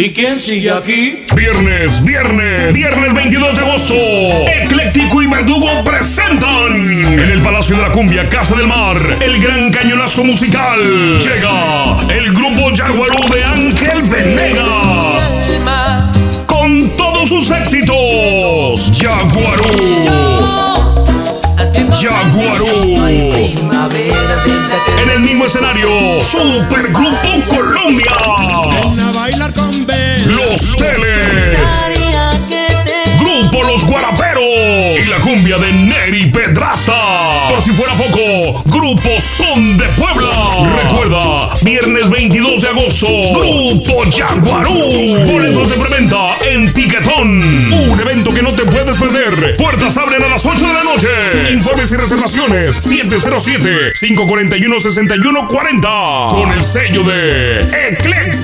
¿Y quién sigue aquí? Viernes, viernes, viernes 22 de agosto. Ecléctico y Verdugo presentan en el Palacio de la Cumbia, Casa del Mar, el gran cañonazo musical. Llega el grupo Jaguarú de Ángel Venegas. Con todos sus éxitos. Jaguarú. Jaguarú. En el mismo escenario, Supergrupo Teles. Grupo Los Guaraperos. Y la cumbia de Neri Pedraza. Por si fuera poco, Grupo Son de Puebla. Recuerda, viernes 22 de agosto, Grupo Jaguarú. Boletos de preventa en Tiquetón. Un evento que no te puedes perder. Puertas abren a las 8 de la noche. Informes y reservaciones 707-541-6140. Con el sello de Verdugo.